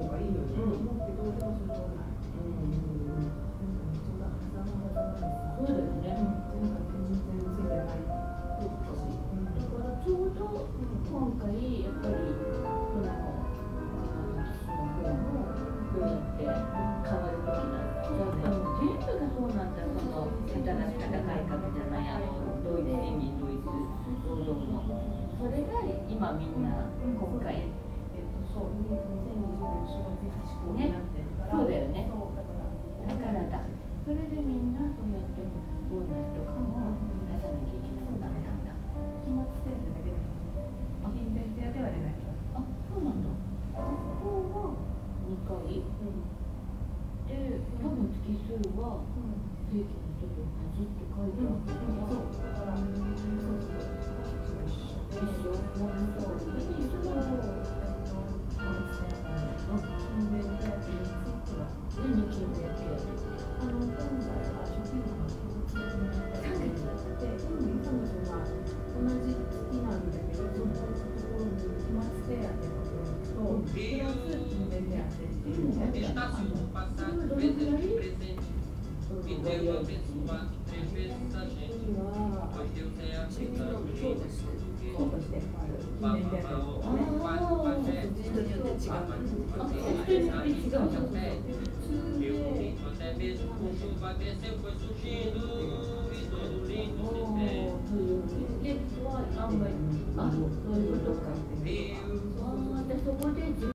方がいいよねと思うけど、でもそうない。そうだよね。なん。か全然ついてない。だからちょうど今回やっぱりコロナのその方の国って変わる時なん。だ。全部がそうなん。だ。その働き方改革じゃないあのドイツ移民ドイツ労働のそれが今みん。な今回。二回。で、多分月数は正規の人と同じって書いて銭手当を o ね。pai, o pai, 人によって違う。Papai, あ、o 人 pai, によって違う。Eu sinto até mesmo com chuva desceu, foi surgindo e todo lindo se お tem. ーそういうで、案外、あ、そういうことか。Viu? ああ、でそこで